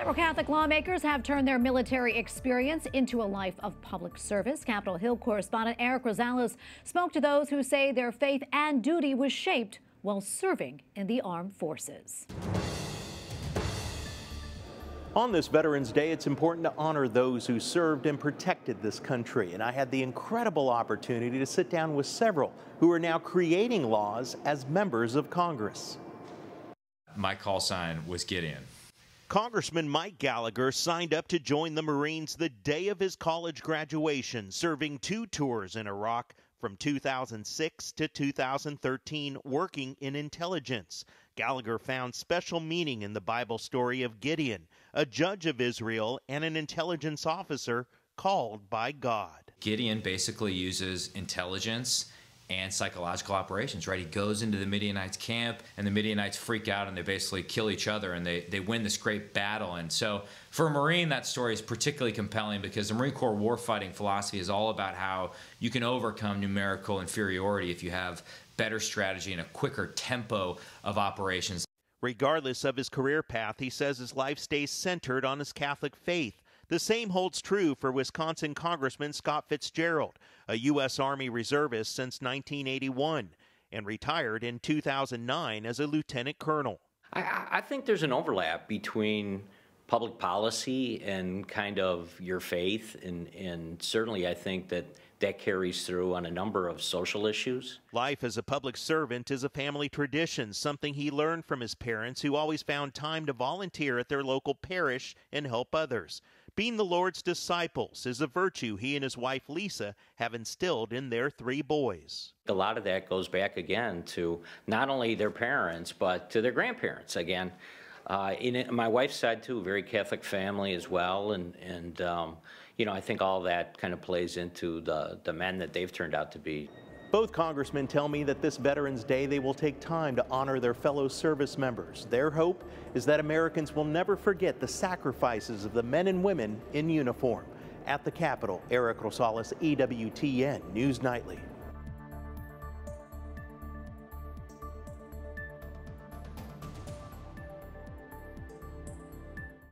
Several Catholic lawmakers have turned their military experience into a life of public service. Capitol Hill correspondent Erik Rosales spoke to those who say their faith and duty was shaped while serving in the armed forces. On this Veterans Day, it's important to honor those who served and protected this country. And I had the incredible opportunity to sit down with several who are now creating laws as members of Congress. My call sign was Gideon. Congressman Mike Gallagher signed up to join the Marines the day of his college graduation, serving two tours in Iraq from 2006 to 2013, working in intelligence. Gallagher found special meaning in the Bible story of Gideon, a judge of Israel and an intelligence officer called by God. Gideon basically uses intelligence and psychological operations, right? He goes into the Midianites camp and the Midianites freak out and they basically kill each other and they, they win this great battle. And so for a Marine, that story is particularly compelling because the Marine Corps warfighting philosophy is all about how you can overcome numerical inferiority if you have better strategy and a quicker tempo of operations. Regardless of his career path, he says his life stays centered on his Catholic faith. The same holds true for Wisconsin Congressman Scott Fitzgerald, a U.S. Army reservist since 1981, and retired in 2009 as a lieutenant colonel. I, I think there's an overlap between public policy and kind of your faith, and, and certainly I think that that carries through on a number of social issues. Life as a public servant is a family tradition, something he learned from his parents who always found time to volunteer at their local parish and help others. Being the Lord's disciples is a virtue he and his wife Lisa have instilled in their three boys. A lot of that goes back again to not only their parents, but to their grandparents again. Uh, in it, my wife's side too, a very Catholic family as well, and and um, you know I think all that kind of plays into the the men that they've turned out to be. Both congressmen tell me that this Veterans Day they will take time to honor their fellow service members. Their hope is that Americans will never forget the sacrifices of the men and women in uniform. At the Capitol, Erik Rosales, EWTN News Nightly.